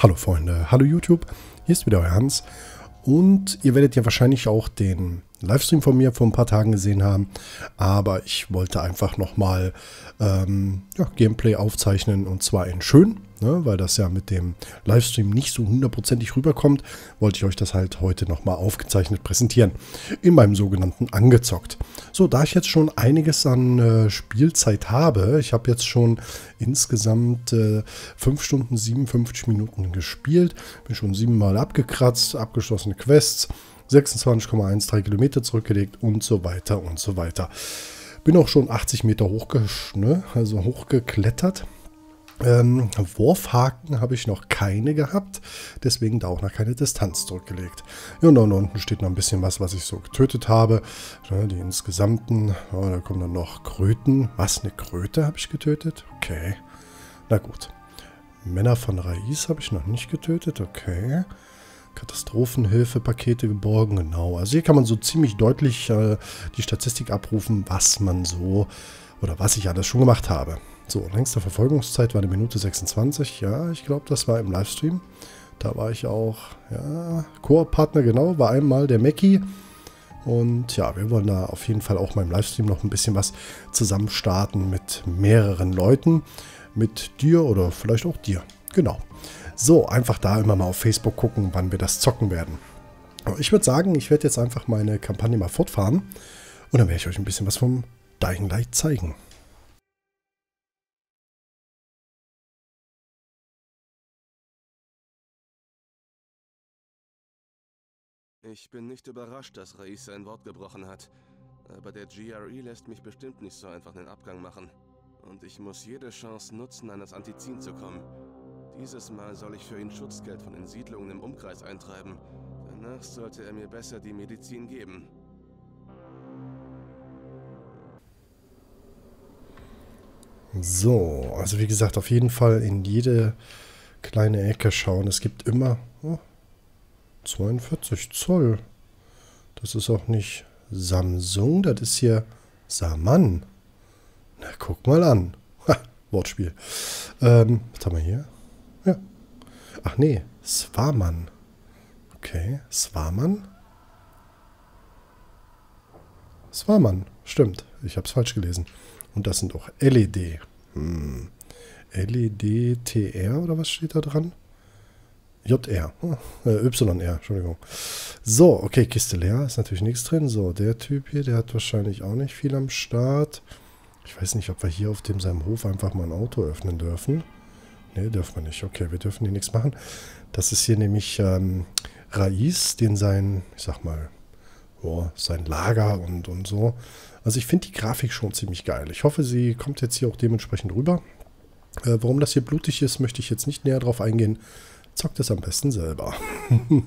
Hallo Freunde, hallo YouTube, hier ist wieder euer Hans. Und ihr werdet ja wahrscheinlich auch den Livestream von mir vor ein paar Tagen gesehen haben, aber ich wollte einfach nochmal ähm, ja, Gameplay aufzeichnen. Und zwar in schön, ne, weil das ja mit dem Livestream nicht so hundertprozentig rüberkommt, wollte ich euch das halt heute nochmal aufgezeichnet präsentieren, in meinem sogenannten Angezockt. So, da ich jetzt schon einiges an äh, Spielzeit habe, ich habe jetzt schon insgesamt äh, 5 Stunden 57 Minuten gespielt, bin schon siebenmal abgekratzt, abgeschlossene Quests, 26,13 Kilometer zurückgelegt und so weiter und so weiter. Bin auch schon 80 Meter hoch, ne, also hochgeklettert. Ähm, Wurfhaken habe ich noch keine gehabt, deswegen da auch noch keine Distanz zurückgelegt. Ja, und da unten steht noch ein bisschen was, was ich so getötet habe. Ja, die insgesamten, ja, da kommen dann noch Kröten. Was, eine Kröte habe ich getötet? Okay, na gut. Männer von Raiz habe ich noch nicht getötet, okay. Katastrophenhilfepakete geborgen, genau. Also hier kann man so ziemlich deutlich äh, die Statistik abrufen, was man so oder was ich alles schon gemacht habe. So, längste Verfolgungszeit war eine Minute 26. Ja, ich glaube, das war im Livestream. Da war ich auch, ja, Koop-Partner, genau, war einmal der Mackie. Und ja, wir wollen da auf jeden Fall auch mal im Livestream noch ein bisschen was zusammen starten mit mehreren Leuten. Mit dir oder vielleicht auch dir. Genau. So, einfach da immer mal auf Facebook gucken, wann wir das zocken werden. Ich würde sagen, ich werde jetzt einfach meine Kampagne mal fortfahren und dann werde ich euch ein bisschen was vom Dying Light zeigen. Ich bin nicht überrascht, dass Reis sein Wort gebrochen hat. Aber der GRE lässt mich bestimmt nicht so einfach den Abgang machen. Und ich muss jede Chance nutzen, an das Antizin zu kommen. Dieses Mal soll ich für ihn Schutzgeld von den Siedlungen im Umkreis eintreiben. Danach sollte er mir besser die Medizin geben. So, also wie gesagt, auf jeden Fall in jede kleine Ecke schauen. Es gibt immer oh, 42 Zoll. Das ist auch nicht Samsung, das ist hier Saman. Na, guck mal an. Ha, Wortspiel. Ähm, was haben wir hier? Ja. Ach nee, Swaman. Okay, Swaman? Swaman, stimmt. Ich habe es falsch gelesen. Und das sind auch LED. Hm. LED-TR oder was steht da dran? JR. Äh, YR, Entschuldigung. So, okay, Kiste leer. Ist natürlich nichts drin. So, der Typ hier, der hat wahrscheinlich auch nicht viel am Start. Ich weiß nicht, ob wir hier auf dem seinem Hof einfach mal ein Auto öffnen dürfen. Ne, dürfen wir nicht. Okay, wir dürfen hier nichts machen. Das ist hier nämlich ähm, Rais, den sein, ich sag mal, oh, sein Lager und, und so. Also ich finde die Grafik schon ziemlich geil. Ich hoffe, sie kommt jetzt hier auch dementsprechend rüber. Äh, warum das hier blutig ist, möchte ich jetzt nicht näher drauf eingehen. Zockt es am besten selber.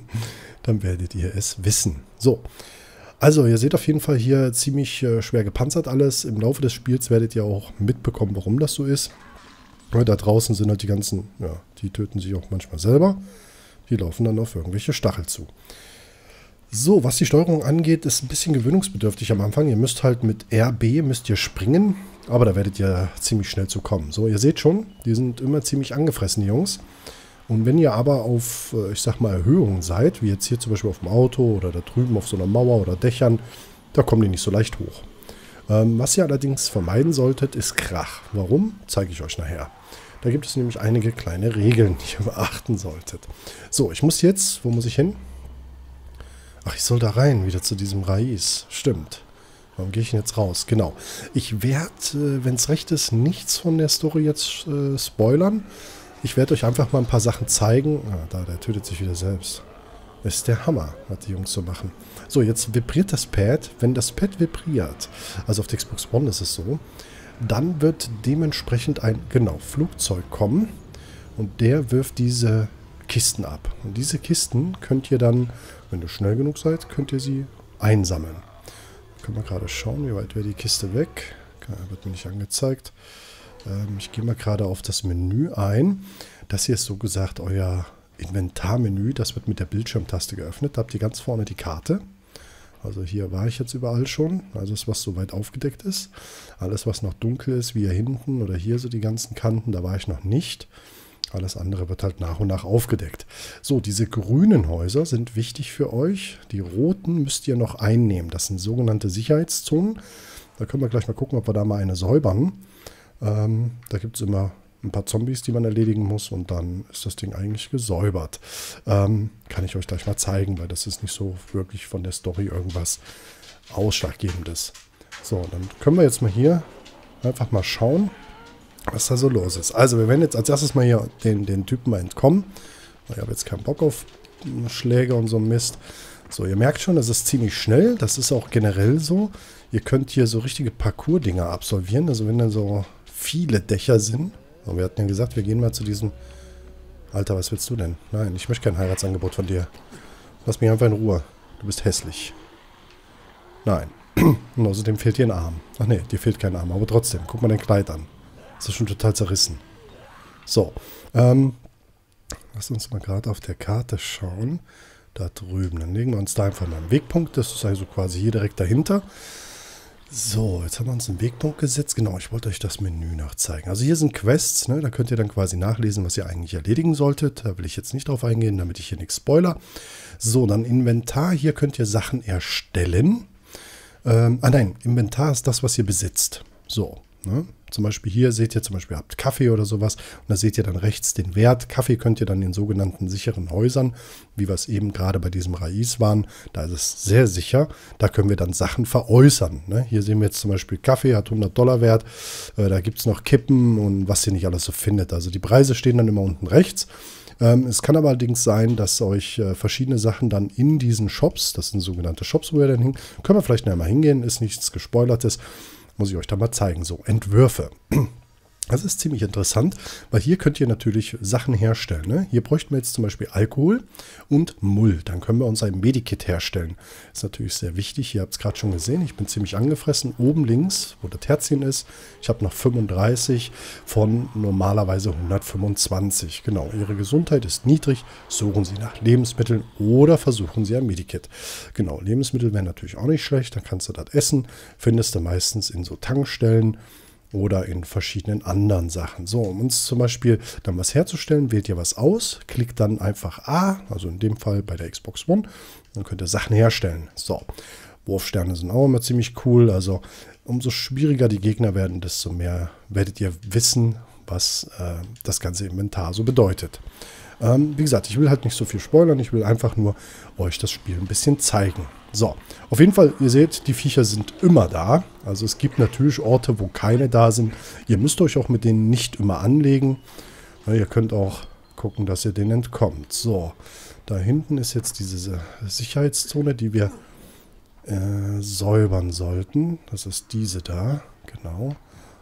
Dann werdet ihr es wissen. So, also ihr seht auf jeden Fall hier ziemlich äh, schwer gepanzert alles. Im Laufe des Spiels werdet ihr auch mitbekommen, warum das so ist. Ja, da draußen sind halt die ganzen, ja, die töten sich auch manchmal selber. Die laufen dann auf irgendwelche Stachel zu. So, was die Steuerung angeht, ist ein bisschen gewöhnungsbedürftig am Anfang. Ihr müsst halt mit RB müsst ihr springen, aber da werdet ihr ziemlich schnell zu kommen. So, ihr seht schon, die sind immer ziemlich angefressen, die Jungs. Und wenn ihr aber auf, äh, ich sag mal, Erhöhungen seid, wie jetzt hier zum Beispiel auf dem Auto oder da drüben auf so einer Mauer oder Dächern, da kommen die nicht so leicht hoch. Ähm, was ihr allerdings vermeiden solltet, ist Krach. Warum? Zeige ich euch nachher. Da gibt es nämlich einige kleine Regeln, die ihr beachten solltet. So, ich muss jetzt, wo muss ich hin? Ach, ich soll da rein, wieder zu diesem Rais. Stimmt. Warum gehe ich denn jetzt raus? Genau. Ich werde, äh, wenn es recht ist, nichts von der Story jetzt äh, spoilern. Ich werde euch einfach mal ein paar Sachen zeigen. Ah, da, der tötet sich wieder selbst. Ist der Hammer, was die Jungs so machen. So, jetzt vibriert das Pad. Wenn das Pad vibriert, also auf der Xbox One ist es so, dann wird dementsprechend ein, genau, Flugzeug kommen und der wirft diese Kisten ab. Und diese Kisten könnt ihr dann, wenn ihr schnell genug seid, könnt ihr sie einsammeln. Können wir gerade schauen, wie weit wäre die Kiste weg. Wird mir nicht angezeigt. Ähm, ich gehe mal gerade auf das Menü ein. Das hier ist so gesagt euer Inventarmenü. Das wird mit der Bildschirmtaste geöffnet. Da habt ihr ganz vorne die Karte. Also hier war ich jetzt überall schon. Alles, was so weit aufgedeckt ist. Alles, was noch dunkel ist, wie hier hinten oder hier so die ganzen Kanten, da war ich noch nicht. Alles andere wird halt nach und nach aufgedeckt. So, diese grünen Häuser sind wichtig für euch. Die roten müsst ihr noch einnehmen. Das sind sogenannte Sicherheitszonen. Da können wir gleich mal gucken, ob wir da mal eine säubern. Ähm, da gibt es immer ein paar Zombies, die man erledigen muss und dann ist das Ding eigentlich gesäubert. Ähm, kann ich euch gleich mal zeigen, weil das ist nicht so wirklich von der Story irgendwas Ausschlaggebendes. So, dann können wir jetzt mal hier einfach mal schauen, was da so los ist. Also wir werden jetzt als erstes mal hier den, den Typen mal entkommen. Ich habe jetzt keinen Bock auf Schläge und so Mist. So, ihr merkt schon, das ist ziemlich schnell. Das ist auch generell so. Ihr könnt hier so richtige Parcours-Dinger absolvieren. Also wenn dann so viele Dächer sind. So, wir hatten ja gesagt, wir gehen mal zu diesem... Alter, was willst du denn? Nein, ich möchte kein Heiratsangebot von dir. Lass mich einfach in Ruhe. Du bist hässlich. Nein. Und außerdem fehlt dir ein Arm. Ach nee, dir fehlt kein Arm. Aber trotzdem, guck mal dein Kleid an. Das ist schon total zerrissen. So, ähm, lass uns mal gerade auf der Karte schauen. Da drüben. Dann legen wir uns da einfach mal einen Wegpunkt. Das ist also quasi hier direkt dahinter. So, jetzt haben wir uns einen Wegpunkt gesetzt. Genau, ich wollte euch das Menü noch zeigen. Also hier sind Quests, ne? da könnt ihr dann quasi nachlesen, was ihr eigentlich erledigen solltet. Da will ich jetzt nicht drauf eingehen, damit ich hier nichts spoiler. So, dann Inventar. Hier könnt ihr Sachen erstellen. Ähm, ah nein, Inventar ist das, was ihr besitzt. So, ne? Zum Beispiel hier seht ihr zum Beispiel, habt Kaffee oder sowas und da seht ihr dann rechts den Wert. Kaffee könnt ihr dann in sogenannten sicheren Häusern, wie wir es eben gerade bei diesem Rais waren, da ist es sehr sicher. Da können wir dann Sachen veräußern. Ne? Hier sehen wir jetzt zum Beispiel Kaffee, hat 100 Dollar Wert. Äh, da gibt es noch Kippen und was ihr nicht alles so findet. Also die Preise stehen dann immer unten rechts. Ähm, es kann aber allerdings sein, dass euch äh, verschiedene Sachen dann in diesen Shops, das sind sogenannte Shops, wo ihr dann hin, können wir vielleicht mal hingehen, ist nichts Gespoilertes, muss ich euch da mal zeigen. So, Entwürfe. Das ist ziemlich interessant, weil hier könnt ihr natürlich Sachen herstellen. Ne? Hier bräuchten wir jetzt zum Beispiel Alkohol und Mull. Dann können wir uns ein Medikit herstellen. Ist natürlich sehr wichtig. Ihr habt es gerade schon gesehen. Ich bin ziemlich angefressen. Oben links, wo das Herzchen ist. Ich habe noch 35 von normalerweise 125. Genau, Ihre Gesundheit ist niedrig. Suchen Sie nach Lebensmitteln oder versuchen Sie ein Medikit. Genau, Lebensmittel wären natürlich auch nicht schlecht. Dann kannst du das essen. Findest du meistens in so Tankstellen oder in verschiedenen anderen Sachen. So, um uns zum Beispiel dann was herzustellen, wählt ihr was aus, klickt dann einfach A, also in dem Fall bei der Xbox One, dann könnt ihr Sachen herstellen. So, Wurfsterne sind auch immer ziemlich cool, also umso schwieriger die Gegner werden, desto mehr werdet ihr wissen, was äh, das ganze Inventar so bedeutet. Ähm, wie gesagt, ich will halt nicht so viel spoilern, ich will einfach nur euch das Spiel ein bisschen zeigen. So, auf jeden Fall, ihr seht, die Viecher sind immer da. Also es gibt natürlich Orte, wo keine da sind. Ihr müsst euch auch mit denen nicht immer anlegen. Ja, ihr könnt auch gucken, dass ihr denen entkommt. So, da hinten ist jetzt diese Sicherheitszone, die wir äh, säubern sollten. Das ist diese da, genau.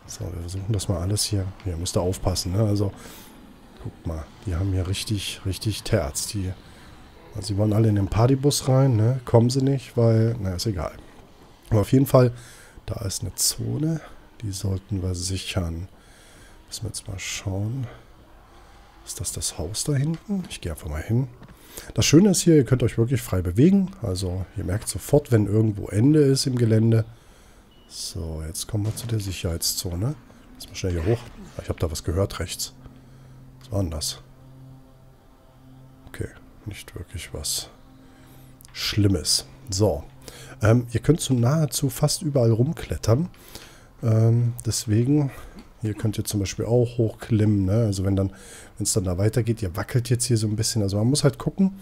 So, wir versuchen das mal alles hier. Hier müsst ihr aufpassen, ne? Also, guckt mal, die haben hier richtig, richtig Terz. Die also sie wollen alle in den Partybus rein, ne? Kommen sie nicht, weil, na, ist egal. Aber auf jeden Fall, da ist eine Zone, die sollten wir sichern. Müssen wir jetzt mal schauen. Ist das das Haus da hinten? Ich gehe einfach mal hin. Das Schöne ist hier, ihr könnt euch wirklich frei bewegen. Also ihr merkt sofort, wenn irgendwo Ende ist im Gelände. So, jetzt kommen wir zu der Sicherheitszone. Jetzt mal schnell hier hoch. Ich habe da was gehört rechts. Was war denn das? Nicht wirklich was Schlimmes. So, ähm, ihr könnt so nahezu fast überall rumklettern. Ähm, deswegen, hier könnt ihr zum Beispiel auch hochklimmen. Ne? Also wenn dann, wenn es dann da weitergeht, ihr wackelt jetzt hier so ein bisschen. Also man muss halt gucken.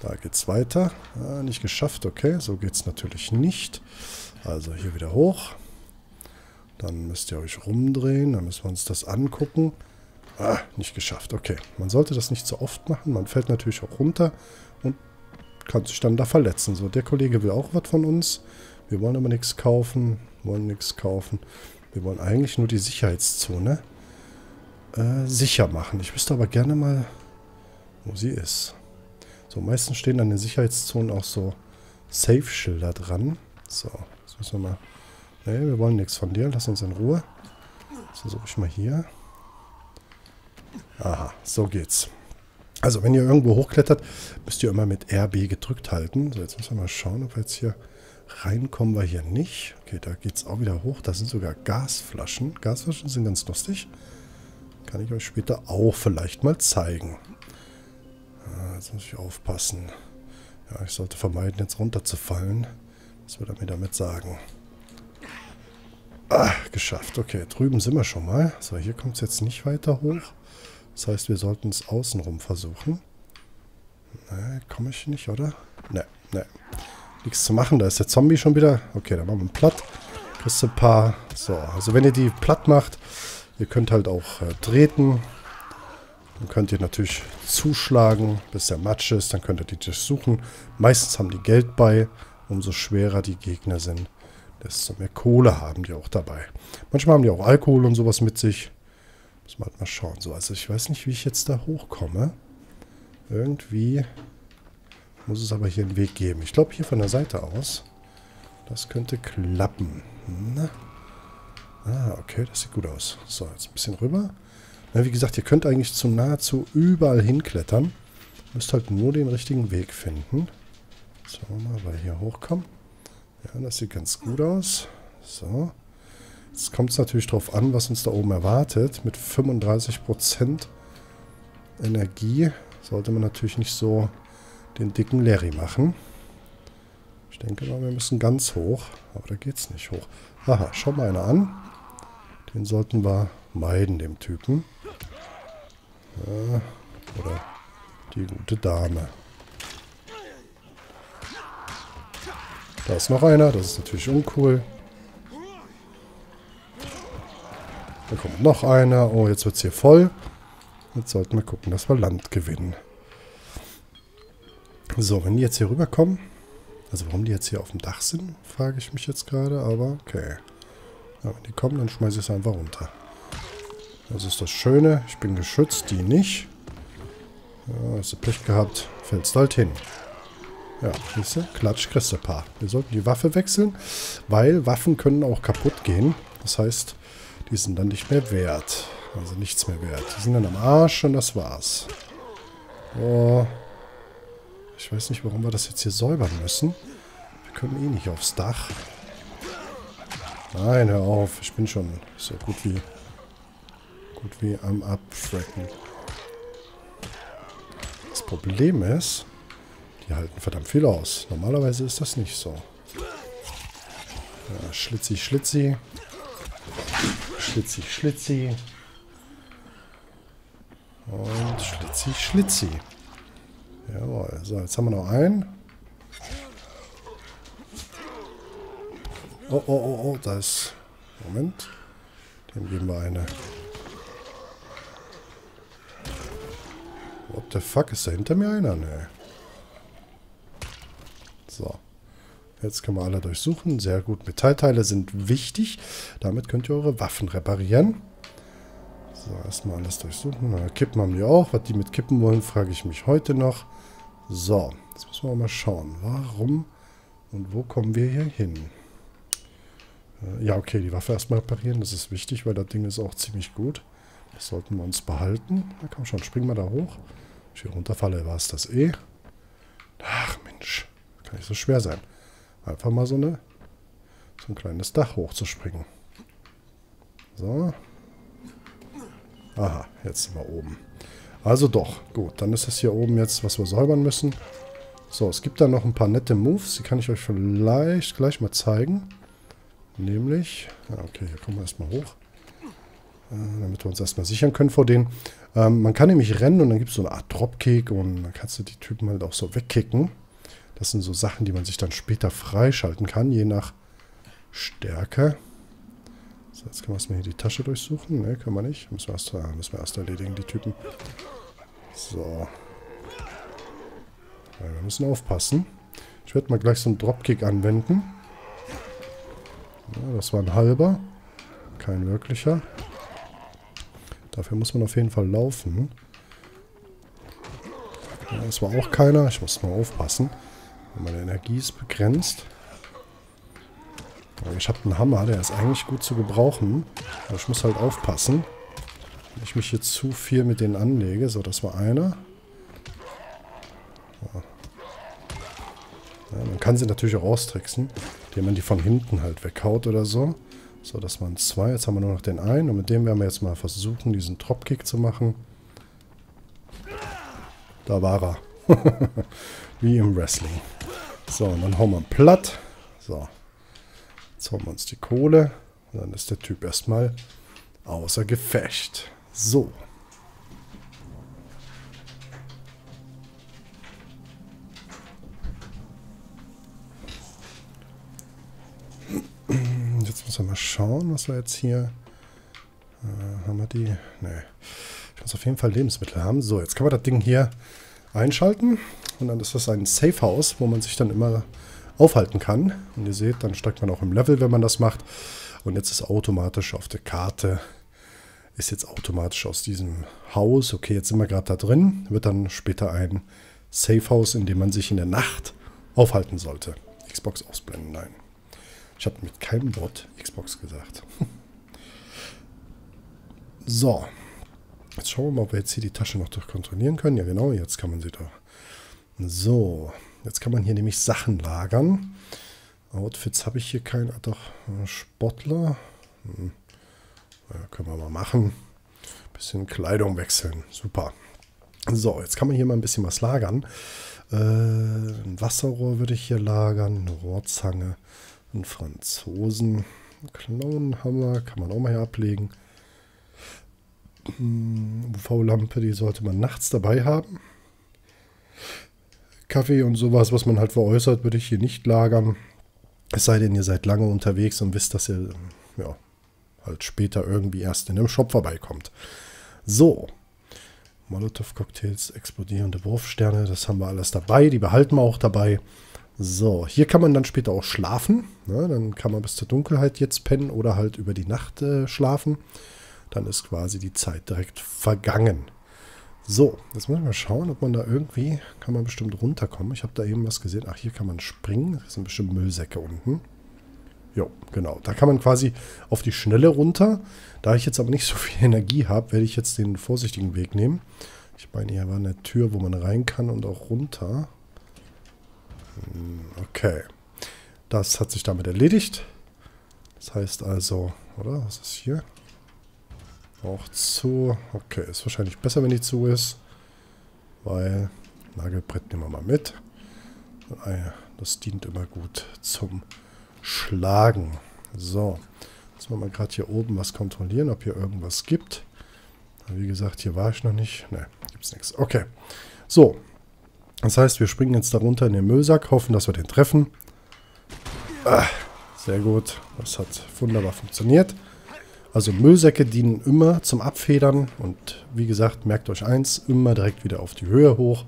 Da geht es weiter. Ah, nicht geschafft, okay. So geht es natürlich nicht. Also hier wieder hoch. Dann müsst ihr euch rumdrehen. Dann müssen wir uns das angucken. Ah, nicht geschafft. Okay. Man sollte das nicht so oft machen. Man fällt natürlich auch runter und kann sich dann da verletzen. So, der Kollege will auch was von uns. Wir wollen aber nichts kaufen. Wollen nichts kaufen. Wir wollen eigentlich nur die Sicherheitszone äh, sicher machen. Ich wüsste aber gerne mal, wo sie ist. So, meistens stehen an den Sicherheitszonen auch so Safe-Schilder dran. So, jetzt müssen wir mal... Ne, wir wollen nichts von dir. Lass uns in Ruhe. So, suche ich mal hier. Aha, so geht's. Also, wenn ihr irgendwo hochklettert, müsst ihr immer mit RB gedrückt halten. So, jetzt müssen wir mal schauen, ob wir jetzt hier reinkommen wir hier nicht. Okay, da geht's auch wieder hoch. Da sind sogar Gasflaschen. Gasflaschen sind ganz lustig. Kann ich euch später auch vielleicht mal zeigen. Ah, jetzt muss ich aufpassen. Ja, ich sollte vermeiden, jetzt runterzufallen. Was will er mir damit sagen? Ah, geschafft. Okay, drüben sind wir schon mal. So, hier kommt es jetzt nicht weiter hoch. Das heißt, wir sollten es außenrum versuchen. Ne, komme ich nicht, oder? Ne, ne. Nichts zu machen. Da ist der Zombie schon wieder. Okay, dann machen wir ihn platt. Kriegst ein paar. So, also wenn ihr die platt macht, ihr könnt halt auch äh, treten. Dann könnt ihr natürlich zuschlagen, bis der Matsch ist. Dann könnt ihr die durchsuchen. Meistens haben die Geld bei. Umso schwerer die Gegner sind desto mehr Kohle haben die auch dabei. Manchmal haben die auch Alkohol und sowas mit sich. Muss man halt mal schauen. So, also ich weiß nicht, wie ich jetzt da hochkomme. Irgendwie muss es aber hier einen Weg geben. Ich glaube hier von der Seite aus. Das könnte klappen. Na? Ah, okay, das sieht gut aus. So, jetzt ein bisschen rüber. Na, wie gesagt, ihr könnt eigentlich zu nahezu überall hinklettern. Müsst halt nur den richtigen Weg finden. Schauen wir mal, weil hier hochkommen. Ja, das sieht ganz gut aus. So. Jetzt kommt es natürlich darauf an, was uns da oben erwartet. Mit 35% Energie sollte man natürlich nicht so den dicken Larry machen. Ich denke mal, wir müssen ganz hoch. Aber da geht es nicht hoch. Aha, schau mal einer an. Den sollten wir meiden, dem Typen. Ja, oder die gute Dame. Da ist noch einer, das ist natürlich uncool. Da kommt noch einer. Oh, jetzt wird es hier voll. Jetzt sollten wir gucken, dass wir Land gewinnen. So, wenn die jetzt hier rüberkommen, also warum die jetzt hier auf dem Dach sind, frage ich mich jetzt gerade, aber okay. Ja, wenn die kommen, dann schmeiße ich es einfach runter. Das ist das Schöne, ich bin geschützt, die nicht. Ja, hast du Pech gehabt, fällst halt hin. Ja, siehst du? Klatsch, kriegst du ein paar. Wir sollten die Waffe wechseln, weil Waffen können auch kaputt gehen. Das heißt, die sind dann nicht mehr wert. Also nichts mehr wert. Die sind dann am Arsch und das war's. Oh. Ich weiß nicht, warum wir das jetzt hier säubern müssen. Wir können eh nicht aufs Dach. Nein, hör auf. Ich bin schon so gut wie gut wie am Abfracken. Das Problem ist, die halten verdammt viel aus. Normalerweise ist das nicht so. Ja, schlitzi, schlitzi. Schlitzi, schlitzi. Und schlitzi, schlitzi. Jawohl. So, jetzt haben wir noch einen. Oh, oh, oh, oh, da ist... Moment. Dem geben wir eine. What the fuck? Ist da hinter mir einer? Nee. So. Jetzt können wir alle durchsuchen. Sehr gut. Metallteile sind wichtig. Damit könnt ihr eure Waffen reparieren. So, erstmal alles durchsuchen. Kippen haben die auch. Was die mit Kippen wollen, frage ich mich heute noch. So, jetzt müssen wir mal schauen. Warum und wo kommen wir hier hin? Äh, ja, okay, die Waffe erstmal reparieren. Das ist wichtig, weil das Ding ist auch ziemlich gut. Das sollten wir uns behalten. Na komm schon, springen wir da hoch. Wenn ich hier runterfalle, war es das eh. Ach, Mensch. Kann nicht so schwer sein. Einfach mal so, eine, so ein kleines Dach hochzuspringen. So. Aha, jetzt sind wir oben. Also doch, gut. Dann ist das hier oben jetzt, was wir säubern müssen. So, es gibt da noch ein paar nette Moves. Die kann ich euch vielleicht gleich mal zeigen. Nämlich, okay, hier kommen wir erstmal hoch. Äh, damit wir uns erstmal sichern können vor denen. Ähm, man kann nämlich rennen und dann gibt es so eine Art Dropkick und dann kannst du die Typen halt auch so wegkicken. Das sind so Sachen, die man sich dann später freischalten kann, je nach Stärke. So, jetzt können wir erstmal hier die Tasche durchsuchen. Ne, können wir nicht. Müssen wir erst, äh, müssen wir erst erledigen, die Typen. So. Ja, wir müssen aufpassen. Ich werde mal gleich so einen Dropkick anwenden. Ja, das war ein halber. Kein wirklicher. Dafür muss man auf jeden Fall laufen. Ja, das war auch keiner. Ich muss mal aufpassen. Meine Energie ist begrenzt. Ich habe einen Hammer, der ist eigentlich gut zu gebrauchen. Aber ich muss halt aufpassen. Wenn ich mich jetzt zu viel mit denen anlege. So, das war einer. Ja, man kann sie natürlich auch austricksen, indem man die von hinten halt weghaut oder so. So, das waren zwei. Jetzt haben wir nur noch den einen. Und mit dem werden wir jetzt mal versuchen, diesen Dropkick zu machen. Da war er. Wie im Wrestling. So, und dann hauen wir ihn platt. So. Jetzt holen wir uns die Kohle. Und dann ist der Typ erstmal außer Gefecht. So. Jetzt muss er mal schauen, was wir jetzt hier... Äh, haben wir die? Nee. Ich muss auf jeden Fall Lebensmittel haben. So, jetzt kann man das Ding hier einschalten. Und dann ist das ein Safe House, wo man sich dann immer aufhalten kann. Und ihr seht, dann steigt man auch im Level, wenn man das macht. Und jetzt ist automatisch auf der Karte, ist jetzt automatisch aus diesem Haus, okay, jetzt sind wir gerade da drin, wird dann später ein Safe House, in dem man sich in der Nacht aufhalten sollte. Xbox ausblenden, nein. Ich habe mit keinem Wort Xbox gesagt. so. Jetzt schauen wir mal, ob wir jetzt hier die Tasche noch durchkontrollieren können. Ja, genau, jetzt kann man sie doch. So, jetzt kann man hier nämlich Sachen lagern. Outfits habe ich hier keinen. Doch, äh, Sportler. Hm. Ja, können wir mal machen. Bisschen Kleidung wechseln. Super. So, jetzt kann man hier mal ein bisschen was lagern. Äh, ein Wasserrohr würde ich hier lagern. Eine Rohrzange. Einen Franzosen. Einen Clownhammer kann man auch mal hier ablegen. Hm, UV-Lampe, die sollte man nachts dabei haben. Kaffee und sowas, was man halt veräußert, würde ich hier nicht lagern. Es sei denn, ihr seid lange unterwegs und wisst, dass ihr ja, halt später irgendwie erst in dem Shop vorbeikommt. So. Molotow-Cocktails, explodierende Wurfsterne, das haben wir alles dabei. Die behalten wir auch dabei. So, hier kann man dann später auch schlafen. Ne? Dann kann man bis zur Dunkelheit jetzt pennen oder halt über die Nacht äh, schlafen. Dann ist quasi die Zeit direkt vergangen. So, jetzt muss ich mal schauen, ob man da irgendwie, kann man bestimmt runterkommen. Ich habe da eben was gesehen. Ach, hier kann man springen. Das sind bestimmt Müllsäcke unten. Jo, genau. Da kann man quasi auf die Schnelle runter. Da ich jetzt aber nicht so viel Energie habe, werde ich jetzt den vorsichtigen Weg nehmen. Ich meine, hier war eine Tür, wo man rein kann und auch runter. Hm, okay. Das hat sich damit erledigt. Das heißt also, oder? Was ist hier? Auch zu. Okay, ist wahrscheinlich besser, wenn die zu ist. Weil Nagelbrett nehmen wir mal mit. Das dient immer gut zum Schlagen. So. Jetzt wollen wir gerade hier oben was kontrollieren, ob hier irgendwas gibt. Wie gesagt, hier war ich noch nicht. Ne, gibt's nichts. Okay. So. Das heißt, wir springen jetzt darunter in den Müllsack, hoffen, dass wir den treffen. Ah, sehr gut. Das hat wunderbar funktioniert. Also Müllsäcke dienen immer zum Abfedern und wie gesagt, merkt euch eins, immer direkt wieder auf die Höhe hoch,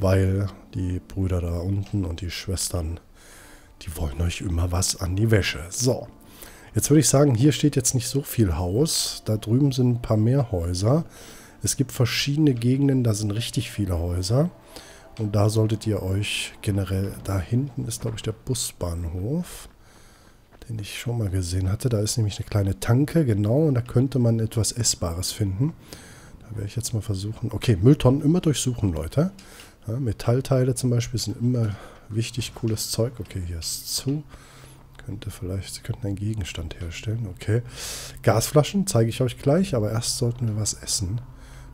weil die Brüder da unten und die Schwestern, die wollen euch immer was an die Wäsche. So, jetzt würde ich sagen, hier steht jetzt nicht so viel Haus, da drüben sind ein paar mehr Häuser. Es gibt verschiedene Gegenden, da sind richtig viele Häuser. Und da solltet ihr euch generell, da hinten ist glaube ich der Busbahnhof den ich schon mal gesehen hatte. Da ist nämlich eine kleine Tanke, genau, und da könnte man etwas Essbares finden. Da werde ich jetzt mal versuchen. Okay, Mülltonnen immer durchsuchen, Leute. Ja, Metallteile zum Beispiel sind immer wichtig, cooles Zeug. Okay, hier ist zu. Könnte vielleicht, Sie könnten einen Gegenstand herstellen. Okay. Gasflaschen zeige ich euch gleich, aber erst sollten wir was essen,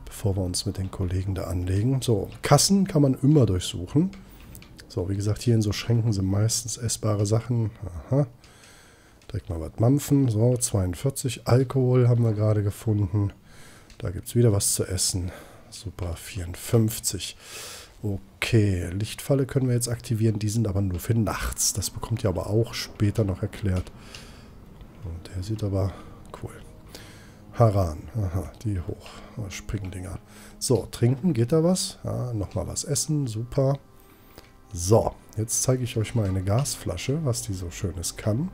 bevor wir uns mit den Kollegen da anlegen. So, Kassen kann man immer durchsuchen. So, wie gesagt, hier in so Schränken sind meistens essbare Sachen. Aha. Direkt mal was mampfen. So, 42. Alkohol haben wir gerade gefunden. Da gibt es wieder was zu essen. Super, 54. Okay, Lichtfalle können wir jetzt aktivieren. Die sind aber nur für nachts. Das bekommt ihr aber auch später noch erklärt. Und der sieht aber cool. Haran. Aha, die hoch. Oh, Springdinger. So, trinken, geht da was? Ja, nochmal was essen. Super. So, jetzt zeige ich euch mal eine Gasflasche, was die so Schönes kann.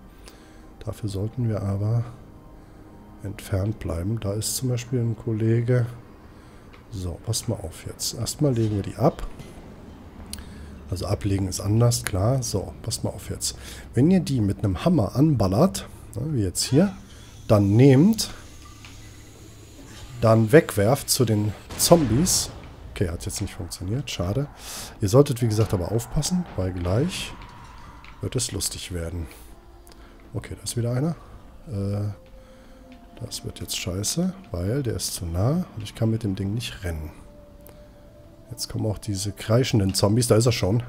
Dafür sollten wir aber entfernt bleiben. Da ist zum Beispiel ein Kollege. So, passt mal auf jetzt. Erstmal legen wir die ab. Also ablegen ist anders, klar. So, passt mal auf jetzt. Wenn ihr die mit einem Hammer anballert, wie jetzt hier, dann nehmt, dann wegwerft zu den Zombies. Okay, hat jetzt nicht funktioniert, schade. Ihr solltet, wie gesagt, aber aufpassen, weil gleich wird es lustig werden. Okay, da ist wieder einer. Äh, das wird jetzt scheiße, weil der ist zu nah und ich kann mit dem Ding nicht rennen. Jetzt kommen auch diese kreischenden Zombies. Da ist er schon.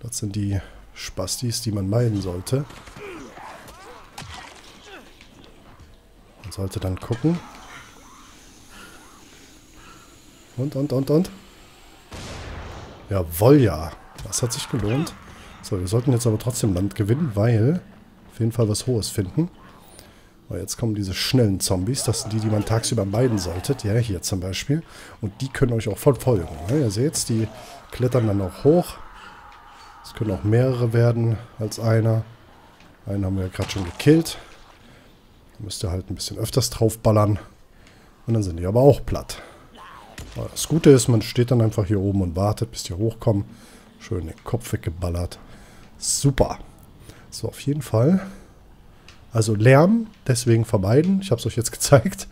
Das sind die Spastis, die man meiden sollte. Man sollte dann gucken. Und, und, und, und. Jawoll, ja. Das hat sich gelohnt. So, wir sollten jetzt aber trotzdem Land gewinnen, weil auf jeden Fall was Hohes finden. Weil jetzt kommen diese schnellen Zombies. Das sind die, die man tagsüber meiden solltet. Ja, hier zum Beispiel. Und die können euch auch voll folgen. Ja, ihr seht, die klettern dann auch hoch. Es können auch mehrere werden als einer. Einen haben wir ja gerade schon gekillt. Da müsst ihr halt ein bisschen öfters draufballern. Und dann sind die aber auch platt. Das Gute ist, man steht dann einfach hier oben und wartet, bis die hochkommen. Schön den Kopf weggeballert. Super. So, auf jeden Fall. Also Lärm, deswegen vermeiden. Ich habe es euch jetzt gezeigt.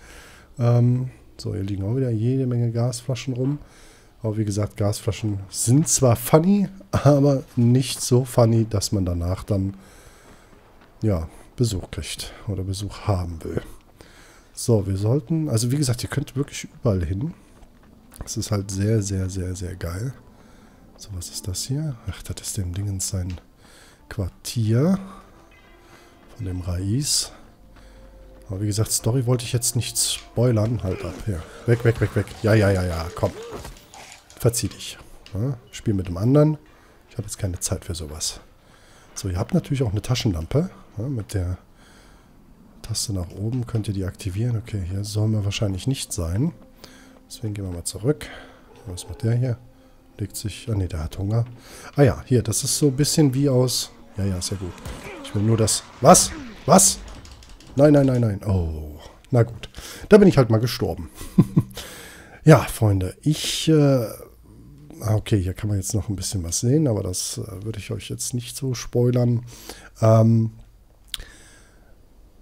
Ähm, so, hier liegen auch wieder jede Menge Gasflaschen rum. Aber wie gesagt, Gasflaschen sind zwar funny, aber nicht so funny, dass man danach dann, ja, Besuch kriegt oder Besuch haben will. So, wir sollten, also wie gesagt, ihr könnt wirklich überall hin. Es ist halt sehr, sehr, sehr, sehr geil. So, was ist das hier? Ach, das ist dem Dingens sein Quartier. Von dem Rais. Aber wie gesagt, Story wollte ich jetzt nicht spoilern. Halt ab, hier. Weg, weg, weg, weg. Ja, ja, ja, ja, komm. Verzieh dich. Ja, spiel mit dem anderen. Ich habe jetzt keine Zeit für sowas. So, ihr habt natürlich auch eine Taschenlampe. Ja, mit der Taste nach oben könnt ihr die aktivieren. Okay, hier soll man wahrscheinlich nicht sein. Deswegen gehen wir mal zurück. Was macht der hier? Legt sich... Ah ne, der hat Hunger. Ah ja, hier, das ist so ein bisschen wie aus... Ja, ja, sehr gut. Ich will nur das... Was? Was? Nein, nein, nein, nein. Oh, na gut. Da bin ich halt mal gestorben. ja, Freunde, ich... Äh, ah, okay, hier kann man jetzt noch ein bisschen was sehen, aber das äh, würde ich euch jetzt nicht so spoilern. Ähm,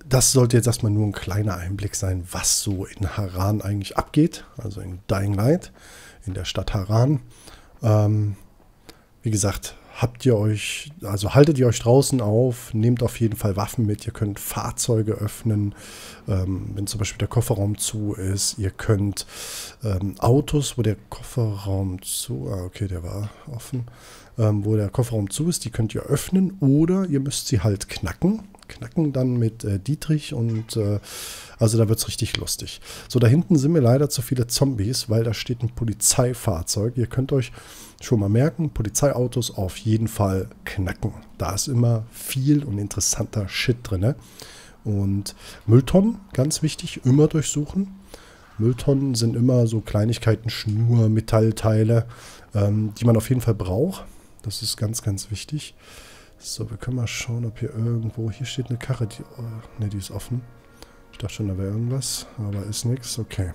das sollte jetzt erstmal nur ein kleiner Einblick sein, was so in Haran eigentlich abgeht, also in Dying Light, in der Stadt Haran. Ähm, wie gesagt, habt ihr euch, also haltet ihr euch draußen auf, nehmt auf jeden Fall Waffen mit, ihr könnt Fahrzeuge öffnen, ähm, wenn zum Beispiel der Kofferraum zu ist, ihr könnt ähm, Autos, wo der Kofferraum zu, ah, okay, der war offen, ähm, wo der Kofferraum zu ist, die könnt ihr öffnen oder ihr müsst sie halt knacken knacken dann mit äh, Dietrich und äh, also da wird es richtig lustig. So, da hinten sind mir leider zu viele Zombies, weil da steht ein Polizeifahrzeug. Ihr könnt euch schon mal merken, Polizeiautos auf jeden Fall knacken. Da ist immer viel und interessanter Shit drin. Und Mülltonnen, ganz wichtig, immer durchsuchen. Mülltonnen sind immer so Kleinigkeiten, Schnur, Metallteile, ähm, die man auf jeden Fall braucht. Das ist ganz, ganz wichtig. So, wir können mal schauen, ob hier irgendwo... Hier steht eine Karre, die... Oh, ne, die ist offen. Ich dachte schon, da wäre irgendwas, aber ist nichts. Okay.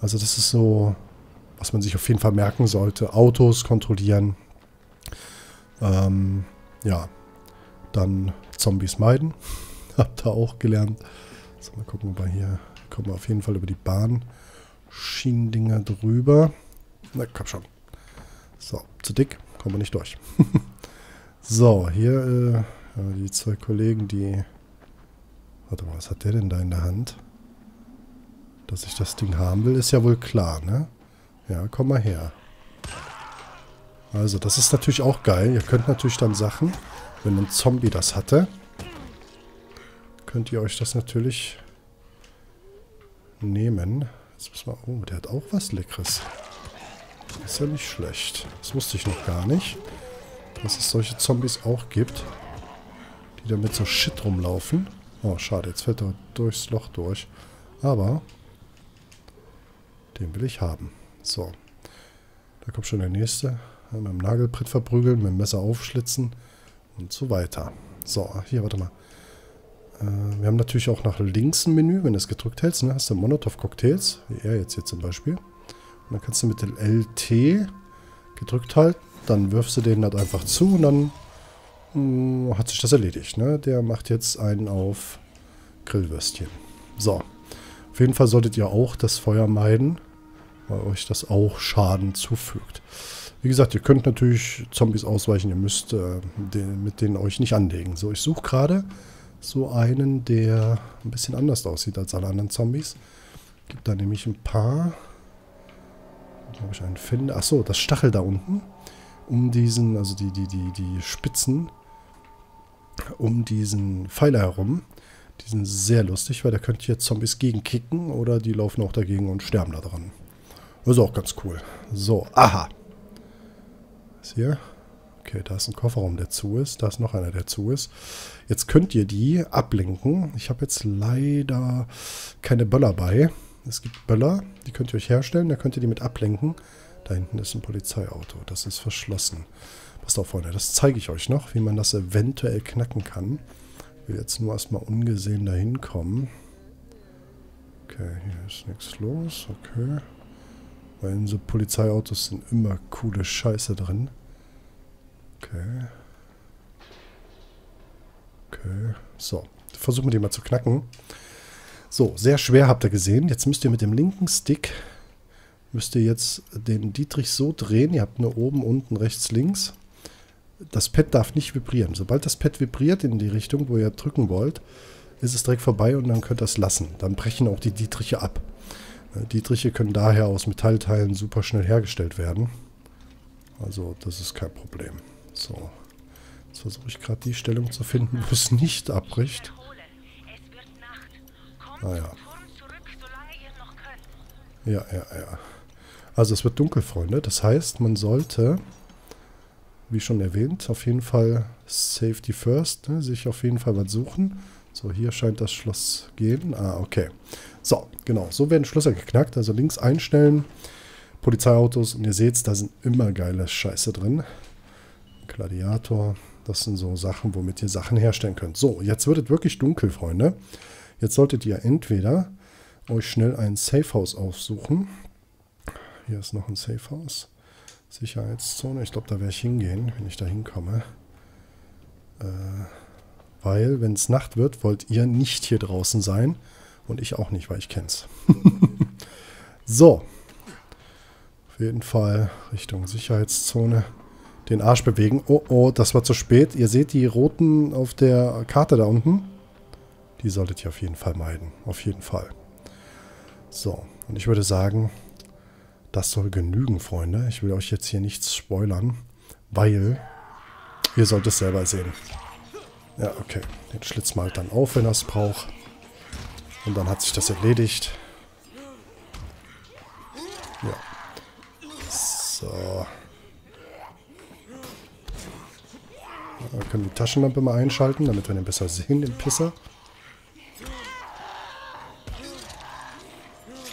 Also das ist so, was man sich auf jeden Fall merken sollte. Autos kontrollieren. Ähm, ja. Dann Zombies meiden. Habt ihr auch gelernt. So, mal gucken, ob wir hier... Kommen wir auf jeden Fall über die Bahnschienendinger drüber. Na, komm schon. So, zu dick. Kommen wir nicht durch. So, hier äh, die zwei Kollegen, die... Warte mal, was hat der denn da in der Hand? Dass ich das Ding haben will, ist ja wohl klar, ne? Ja, komm mal her. Also, das ist natürlich auch geil. Ihr könnt natürlich dann Sachen, wenn ein Zombie das hatte, könnt ihr euch das natürlich nehmen. Jetzt müssen wir... Oh, der hat auch was Leckeres. Ist ja nicht schlecht. Das wusste ich noch gar nicht dass es solche Zombies auch gibt, die da mit so Shit rumlaufen. Oh, schade, jetzt fällt er durchs Loch durch. Aber den will ich haben. So. Da kommt schon der nächste. Mit dem Nagelbrett verprügeln, mit dem Messer aufschlitzen und so weiter. So, hier, warte mal. Äh, wir haben natürlich auch nach links ein Menü, wenn du es gedrückt hältst. Ne, hast du Monotov-Cocktails, wie er jetzt hier zum Beispiel. Und dann kannst du mit dem LT gedrückt halten dann wirfst du den halt einfach zu und dann mh, hm, hat sich das erledigt. Ne? Der macht jetzt einen auf Grillwürstchen. So. Auf jeden Fall solltet ihr auch das Feuer meiden, weil euch das auch Schaden zufügt. Wie gesagt, ihr könnt natürlich Zombies ausweichen, ihr müsst äh, den, mit denen euch nicht anlegen. So, ich suche gerade so einen, der ein bisschen anders aussieht als alle anderen Zombies. Gibt da nämlich ein paar. Ob ich einen finde. Achso, das Stachel da unten. Um diesen, also die, die, die, die Spitzen um diesen Pfeiler herum. Die sind sehr lustig, weil da könnt ihr Zombies gegenkicken oder die laufen auch dagegen und sterben da dran. Das ist auch ganz cool. So, aha. Was hier? Okay, da ist ein Kofferraum, der zu ist. Da ist noch einer, der zu ist. Jetzt könnt ihr die ablenken. Ich habe jetzt leider keine Böller bei. Es gibt Böller, die könnt ihr euch herstellen. Da könnt ihr die mit ablenken. Da hinten ist ein Polizeiauto. Das ist verschlossen. Passt auf, Freunde. Das zeige ich euch noch, wie man das eventuell knacken kann. Ich will jetzt nur erstmal ungesehen dahin kommen. Okay, hier ist nichts los. Okay. Weil in so Polizeiautos sind immer coole Scheiße drin. Okay. Okay. So. Versuchen wir die mal zu knacken. So, sehr schwer habt ihr gesehen. Jetzt müsst ihr mit dem linken Stick müsst ihr jetzt den Dietrich so drehen. Ihr habt nur oben, unten, rechts, links. Das Pad darf nicht vibrieren. Sobald das Pad vibriert in die Richtung, wo ihr drücken wollt, ist es direkt vorbei und dann könnt ihr es lassen. Dann brechen auch die Dietriche ab. Dietriche können daher aus Metallteilen super schnell hergestellt werden. Also das ist kein Problem. So. Jetzt versuche ich gerade die Stellung zu finden, wo es nicht abbricht. Ah ja. Ja, ja, ja. Also es wird dunkel, Freunde. Das heißt, man sollte, wie schon erwähnt, auf jeden Fall Safety First, ne, sich auf jeden Fall was suchen. So, hier scheint das Schloss gehen. Ah, okay. So, genau. So werden Schlösser geknackt. Also links einstellen, Polizeiautos. Und ihr seht, da sind immer geile Scheiße drin. Gladiator. Das sind so Sachen, womit ihr Sachen herstellen könnt. So, jetzt wird es wirklich dunkel, Freunde. Jetzt solltet ihr entweder euch schnell ein Safehouse aufsuchen. Hier ist noch ein Safehouse. Sicherheitszone. Ich glaube, da werde ich hingehen, wenn ich da hinkomme. Äh, weil, wenn es Nacht wird, wollt ihr nicht hier draußen sein. Und ich auch nicht, weil ich kenne es. so. Auf jeden Fall Richtung Sicherheitszone den Arsch bewegen. Oh, oh, das war zu spät. Ihr seht die roten auf der Karte da unten. Die solltet ihr auf jeden Fall meiden. Auf jeden Fall. So, und ich würde sagen, das soll genügen, Freunde. Ich will euch jetzt hier nichts spoilern, weil ihr sollt es selber sehen. Ja, okay. Den Schlitz malt dann auf, wenn er es braucht. Und dann hat sich das erledigt. Ja. So. Wir können die Taschenlampe mal einschalten, damit wir den besser sehen, den Pisser.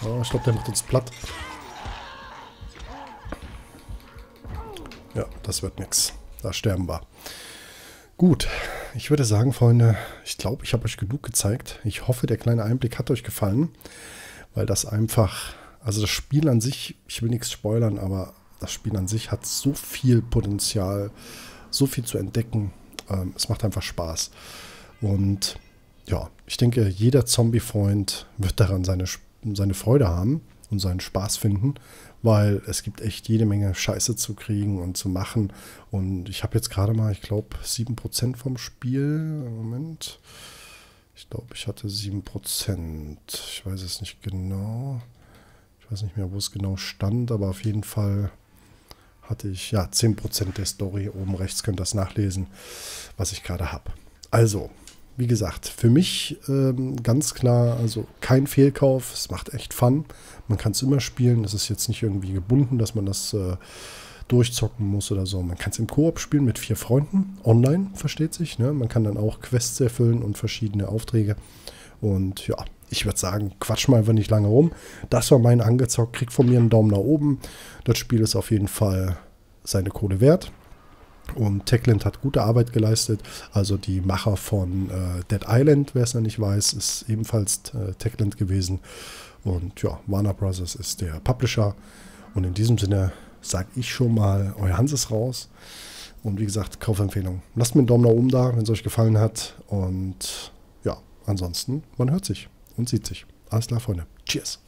Oh, ich glaube, der macht uns platt. Ja, das wird nichts. Da sterben wir. Gut, ich würde sagen, Freunde, ich glaube, ich habe euch genug gezeigt. Ich hoffe, der kleine Einblick hat euch gefallen, weil das einfach, also das Spiel an sich, ich will nichts spoilern, aber das Spiel an sich hat so viel Potenzial, so viel zu entdecken. Ähm, es macht einfach Spaß. Und ja, ich denke, jeder Zombie-Freund wird daran seine, seine Freude haben und seinen Spaß finden, weil es gibt echt jede Menge Scheiße zu kriegen und zu machen. Und ich habe jetzt gerade mal, ich glaube, 7% vom Spiel. Moment. Ich glaube, ich hatte 7%. Ich weiß es nicht genau. Ich weiß nicht mehr, wo es genau stand, aber auf jeden Fall hatte ich ja 10% der Story. Oben rechts könnt ihr das nachlesen, was ich gerade habe. Also, wie gesagt, für mich ähm, ganz klar, also kein Fehlkauf. Es macht echt Fun. Man kann es immer spielen. Das ist jetzt nicht irgendwie gebunden, dass man das äh, durchzocken muss oder so. Man kann es im Koop spielen mit vier Freunden. Online, versteht sich. Ne? Man kann dann auch Quests erfüllen und verschiedene Aufträge. Und ja, ich würde sagen, quatsch mal einfach nicht lange rum. Das war mein angezockt. Kriegt von mir einen Daumen nach oben. Das Spiel ist auf jeden Fall seine Kohle wert. Und Techland hat gute Arbeit geleistet. Also die Macher von äh, Dead Island, wer es noch nicht weiß, ist ebenfalls äh, Techland gewesen. Und ja, Warner Bros. ist der Publisher. Und in diesem Sinne sage ich schon mal, euer Hans ist raus. Und wie gesagt, Kaufempfehlung. Lasst mir einen Daumen nach oben da, wenn es euch gefallen hat. Und ja, ansonsten, man hört sich und sieht sich. Alles klar, Freunde. Cheers.